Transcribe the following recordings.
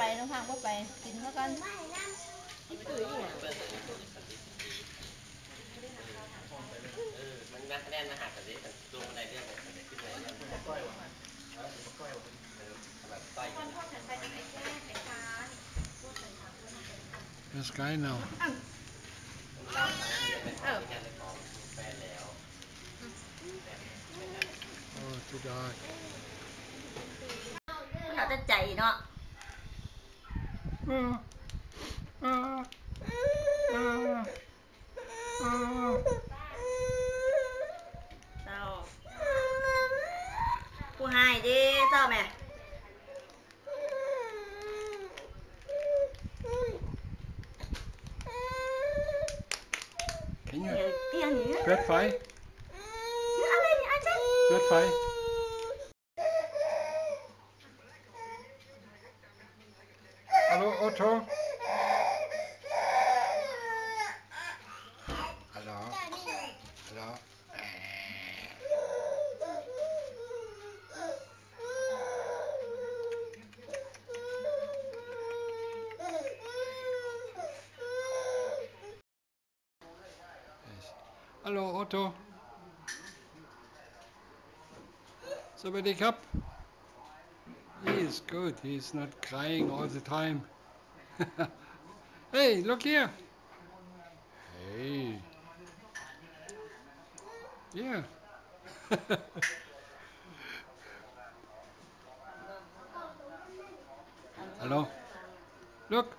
ไปน้องพังก็ไปกินแล้วกันมันนักแน่นนะหากันดิลงในเรื่องของขึ้นเลยก้อยว่ะก้อยะแบต่คน่ไปจากไอ้แไอ้จานางเอเขาจะใจเนาะ sao cô hai đi sao mẹ Can you? Good fight. Good fight. Hallo Otto. Hallo. Hallo. Hallo Otto. So bin ich ab. Is good. He's not crying all the time. hey, look here. Hey. Yeah. Hello. Look.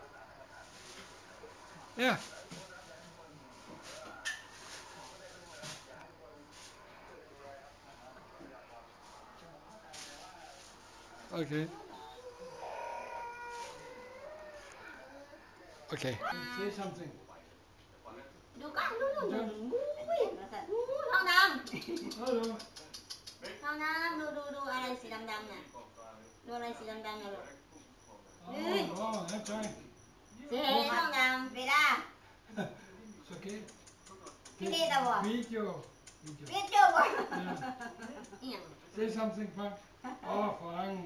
Yeah. Okay. Okay. Say something. Được á, đúng rồi. Ngu quyền mà thật. Ngu thằng Nam. Thằng Nam, đu đu đu, ai đây xì đam đam nè. Đu ai đây xì đam đam nè. Đi. Oh, that's right. Xì thằng Nam, về ra. It's okay. Cái gì đâu à? Video. Video. Say something, Pam. Oh, Phan.